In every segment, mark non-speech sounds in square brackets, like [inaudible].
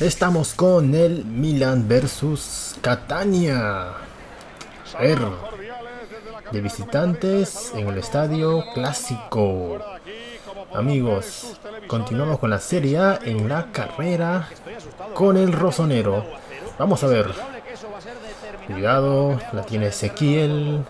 Estamos con el Milan versus Catania. A ver, de visitantes en el estadio clásico. Amigos, continuamos con la Serie A en la carrera con el Rosonero. Vamos a ver. Cuidado, la tiene Ezequiel.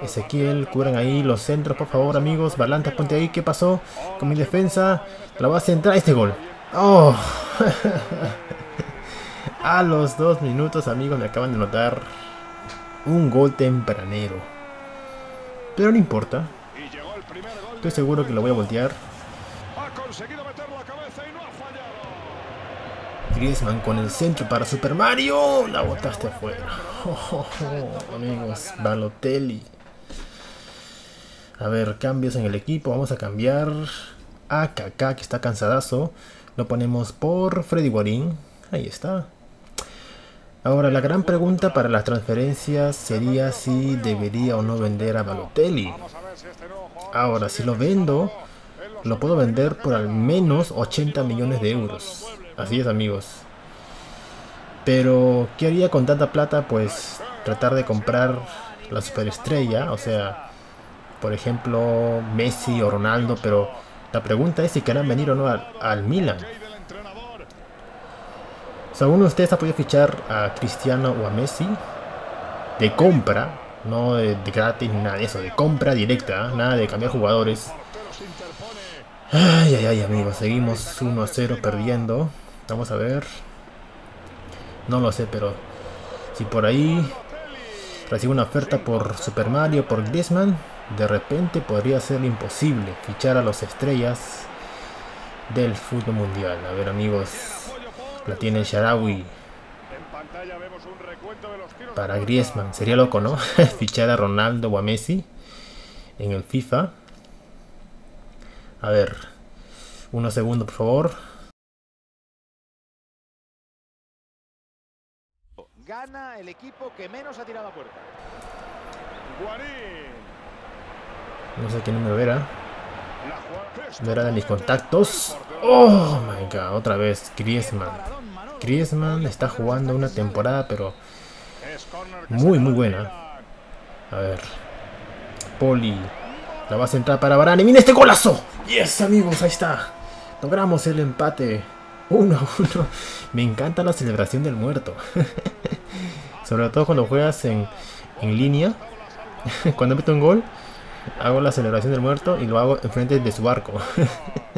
Ezequiel, cubran ahí los centros, por favor, amigos. Balanta, ponte ahí. ¿Qué pasó con mi defensa? La va a centrar este gol. ¡Oh! [laughs] a los dos minutos, amigos, me acaban de notar un gol tempranero. Pero no importa. Estoy seguro que lo voy a voltear. Griezmann con el centro para Super Mario. La botaste afuera. [laughs] amigos, Balotelli. A ver, cambios en el equipo. Vamos a cambiar a Kaká, que está cansadazo. Lo ponemos por Freddy Guarín. Ahí está. Ahora, la gran pregunta para las transferencias sería si debería o no vender a Balotelli. Ahora, si lo vendo, lo puedo vender por al menos 80 millones de euros. Así es, amigos. Pero, ¿qué haría con tanta plata? Pues tratar de comprar la superestrella, o sea, por ejemplo, Messi o Ronaldo, pero la pregunta es si querrán venir o no al, Milan. Sea, uno de ustedes ha podido fichar a Cristiano o a Messi de compra, no de, gratis ni nada de eso, de compra directa, ¿eh? nada de cambiar jugadores. Ay, ay, ay, amigos, seguimos 1 a 0 perdiendo. Vamos a ver. No lo sé, pero si por ahí recibo una oferta por Super Mario, por Griezmann, de repente podría ser imposible fichar a los estrellas del fútbol mundial. A ver amigos, la tiene el Sharawi. Para Griezmann, sería loco, ¿no? [laughs] fichar a Ronaldo o a Messi en el FIFA. A ver, unos segundos por favor. Gana el equipo que menos ha tirado a puerta. No sé qué número era. No era de mis contactos. Oh my god, otra vez Griezmann. Griezmann está jugando una temporada, pero muy, muy buena. A ver. Poli. La va a centrar para Varane. ¡Mira este golazo! ¡Yes, amigos! Ahí está. Logramos el empate. Uno a uno. Me encanta la celebración del muerto. [laughs] Sobre todo cuando juegas en, en línea. [laughs] cuando meto un gol, hago la celebración del muerto y lo hago enfrente de su barco.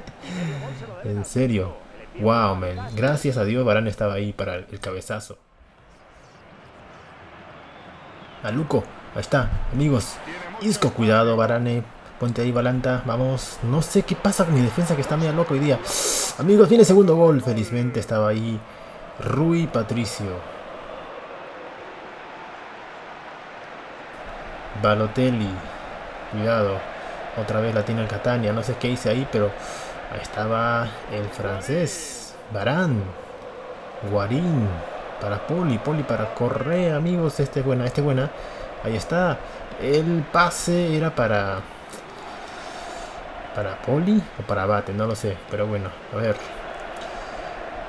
[laughs] en serio. Wow, man. Gracias a Dios Barán estaba ahí para el cabezazo. A Luco. Ahí está, amigos. Isco, cuidado, Barane. Ponte ahí, Balanta. Vamos. No sé qué pasa con mi defensa que está medio loco hoy día. [gasps] Amigos, viene segundo gol. Felizmente estaba ahí Rui Patricio. Balotelli. Cuidado. Otra vez la tiene el Catania. No sé qué hice ahí, pero ahí estaba el francés. Barán. Guarín. Para Poli. Poli para Correa, amigos. Este es buena, este es buena. Ahí está. El pase era para para Poli o para Bate, no lo sé, pero bueno, a ver.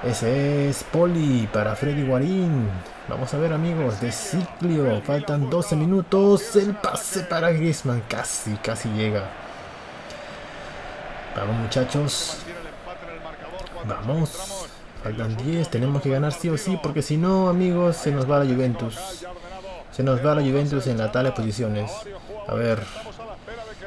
Ese es Poli para Freddy Guarín. Vamos a ver amigos, de Ciclio. Faltan 12 minutos. El pase para Griezmann. Casi, casi llega. Vamos muchachos. Vamos. Faltan 10. Tenemos que ganar sí o sí. Porque si no amigos se nos va la Juventus. Se nos va la Juventus en las tales posiciones. A ver.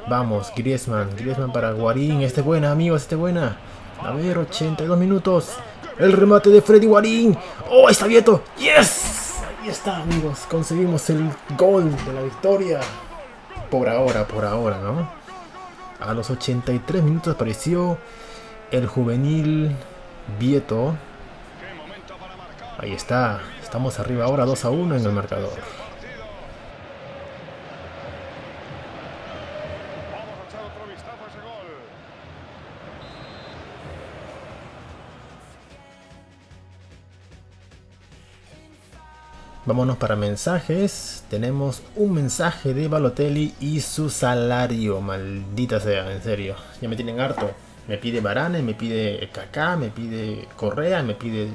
Vamos, Griezmann. Griezmann para Guarín. Este buena, amigos, este buena. A ver, 82 minutos. El remate de Freddy Guarín. ¡Oh, está abierto! ¡Yes! Ahí está, amigos. Conseguimos el gol de la victoria. Por ahora, por ahora, ¿no? A los 83 minutos apareció el juvenil Vieto. Ahí está. Estamos arriba ahora 2 a 1 en el marcador. Vámonos para mensajes. Tenemos un mensaje de Balotelli y su salario. Maldita sea, en serio. Ya me tienen harto. Me pide Barane, me pide Kaká, me pide Correa, me pide eh,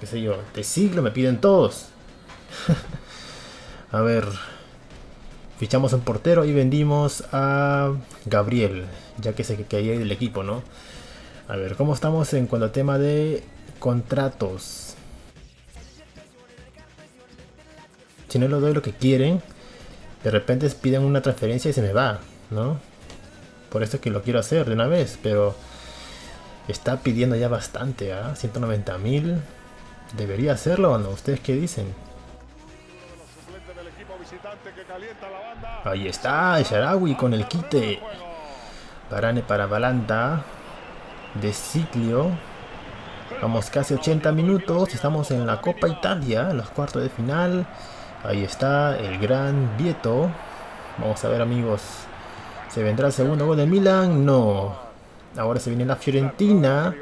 qué sé yo, de siglo me piden todos. [laughs] a ver, fichamos un portero y vendimos a Gabriel, ya que se ahí del equipo, ¿no? A ver, ¿cómo estamos en cuanto a tema de contratos? Si no le doy lo que quieren, de repente piden una transferencia y se me va, ¿no? Por eso es que lo quiero hacer de una vez, pero está pidiendo ya bastante, ¿ah? 190 mil. ¿Debería hacerlo o no? ¿Ustedes qué dicen? Ahí está, Sharawi con el quite. Parane para Balanta. De Ciclio. Vamos casi 80 minutos. Estamos en la Copa Italia, en los cuartos de final. Ahí está el gran Vieto. Vamos a ver amigos. ¿Se vendrá el segundo gol de Milan? No. Ahora se viene la Fiorentina.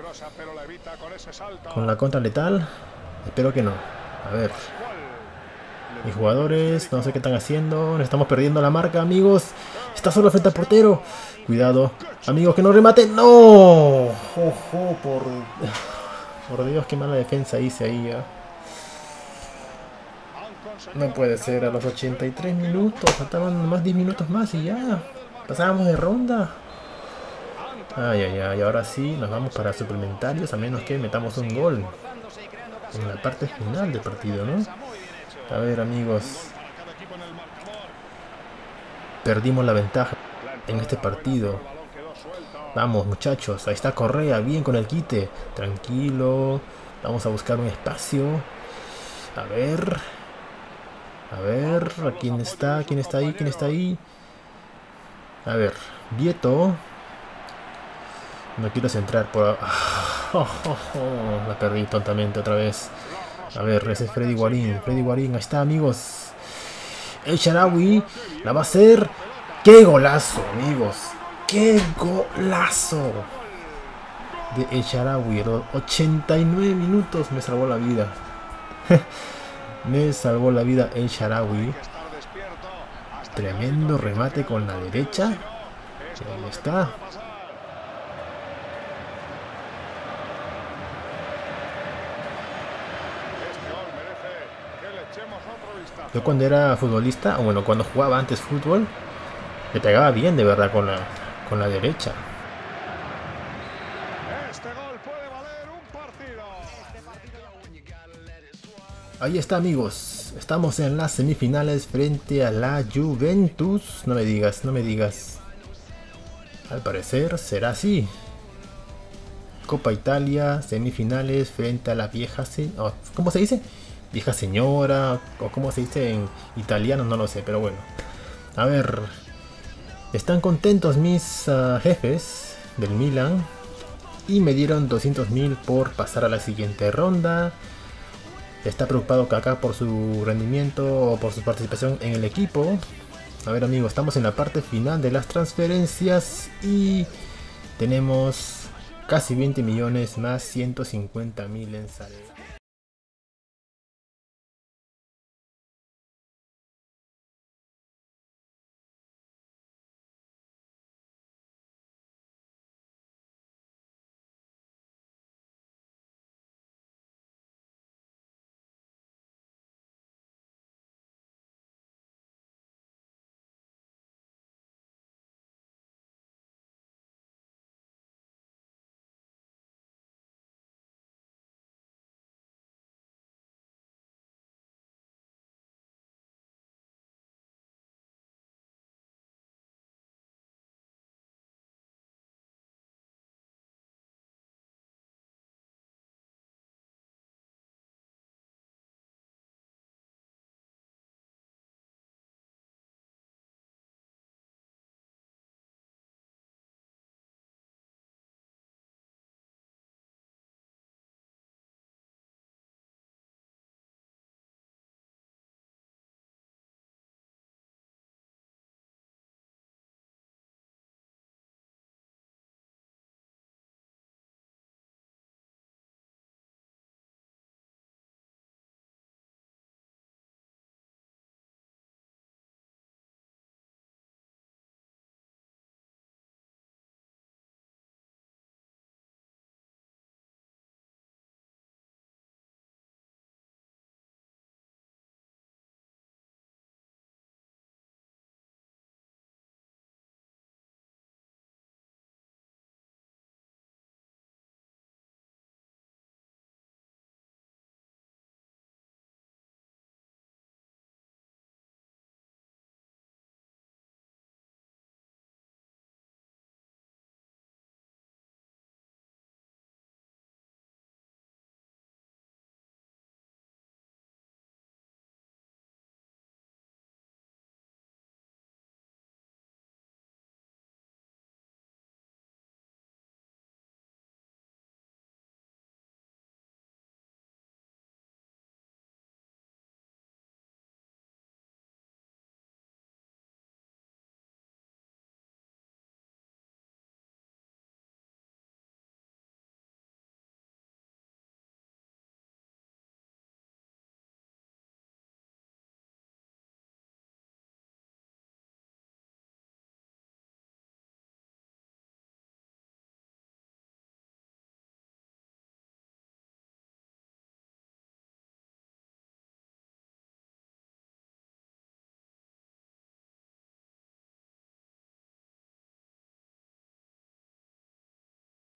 Con la contra letal. Espero que no. A ver. Mis jugadores, no sé qué están haciendo. Estamos perdiendo la marca, amigos. Está solo frente al portero. Cuidado. Amigos, que no remate. ¡No! ¡Ojo! Por, por Dios, qué mala defensa hice ahí. ¿eh? No puede ser, a los 83 minutos. Faltaban más 10 minutos más y ya. Pasábamos de ronda. Ay, ay, ay. Ahora sí, nos vamos para suplementarios. A menos que metamos un gol. En la parte final del partido, ¿no? A ver, amigos. Perdimos la ventaja en este partido. Vamos, muchachos. Ahí está Correa, bien con el quite. Tranquilo. Vamos a buscar un espacio. A ver. A ver, ¿quién está? ¿Quién está ahí? ¿Quién está ahí? A ver, Vieto. No quiero centrar por... Oh, [laughs] oh, la perdí tontamente otra vez. A ver, ese es Freddy Guarín. Freddy Guarín, ahí está, amigos. El Sharawi la va a hacer. ¡Qué golazo, amigos! ¡Qué golazo! De El Sharawi. 89 minutos me salvó la vida. [laughs] me salvó la vida El Sharawi. Tremendo remate con la derecha. Ahí está. Yo cuando era futbolista, o bueno, cuando jugaba antes fútbol, le pegaba bien de verdad con la, con la derecha. Ahí está amigos, estamos en las semifinales frente a la Juventus. No me digas, no me digas. Al parecer será así. Copa Italia, semifinales frente a la vieja... ¿Cómo se dice? vieja señora, o como se dice en italiano, no lo sé, pero bueno. A ver, están contentos mis ah, jefes del Milan y me dieron 200.000 por pasar a la siguiente ronda. Está preocupado Kaká por su rendimiento o por su participación en el equipo. A ver amigos, estamos en la parte final de las transferencias y tenemos casi 20 millones más 150.000 en salud.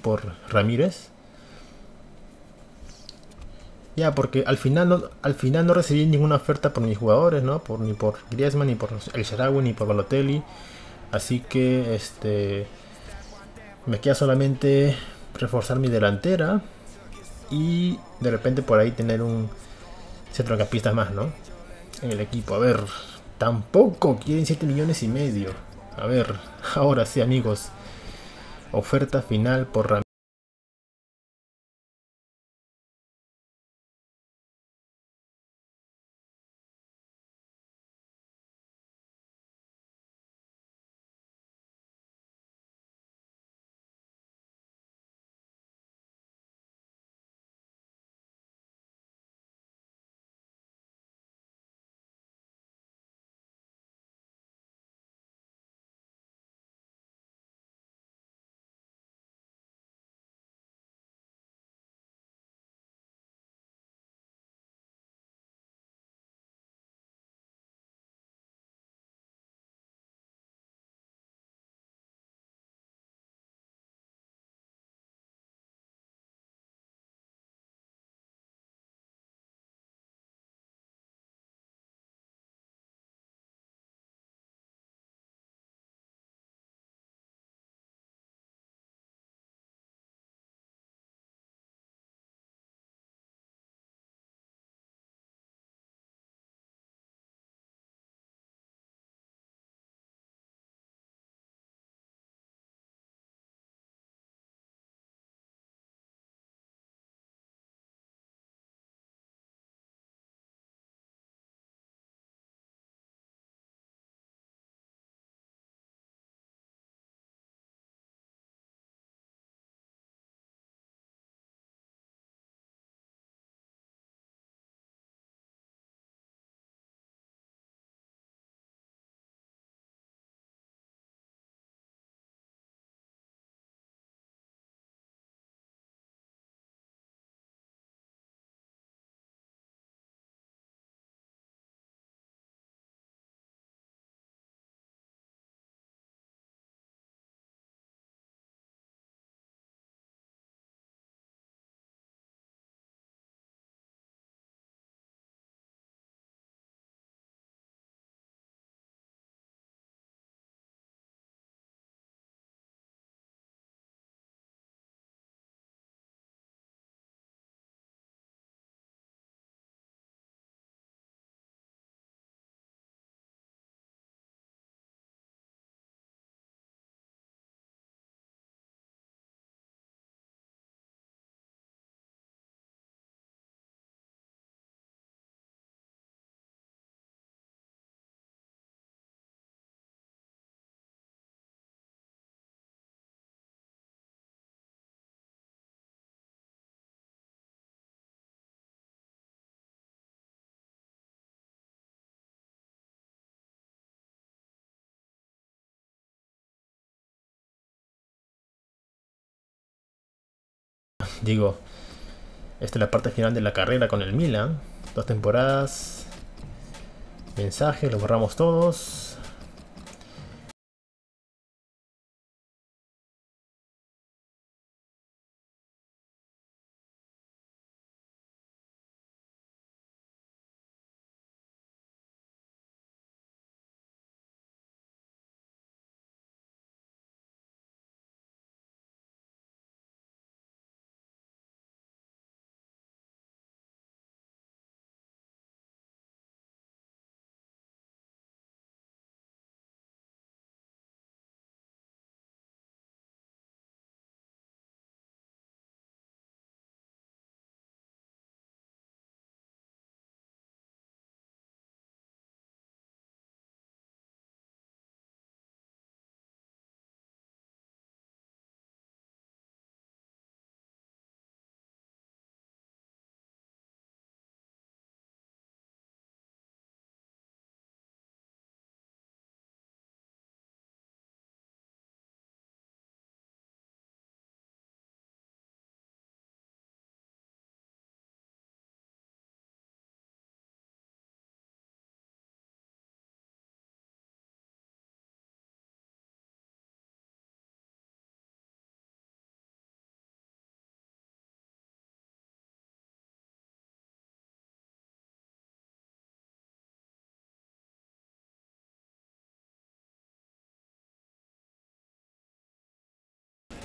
Por Ramírez. Ya, porque al final no, al final no recibí ninguna oferta por mis jugadores, ¿no? Por, ni por Griezmann, ni por El Sharawi, ni por Balotelli. Así que este me queda solamente reforzar mi delantera y de repente por ahí tener un centrocampista más, ¿no? En el equipo. A ver, tampoco quieren 7 millones y medio. A ver, [laughs] ahora sí, amigos. Oferta final por digo, esta es la parte final de la carrera con el Milan. Dos temporadas. Mensaje, lo borramos todos.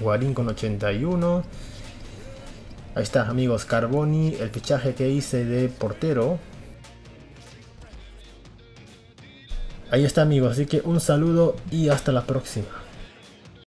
Guarín con 81. Ahí está, amigos. Carboni, el fichaje que hice de portero. Ahí está, amigos. Así que un saludo y hasta la próxima.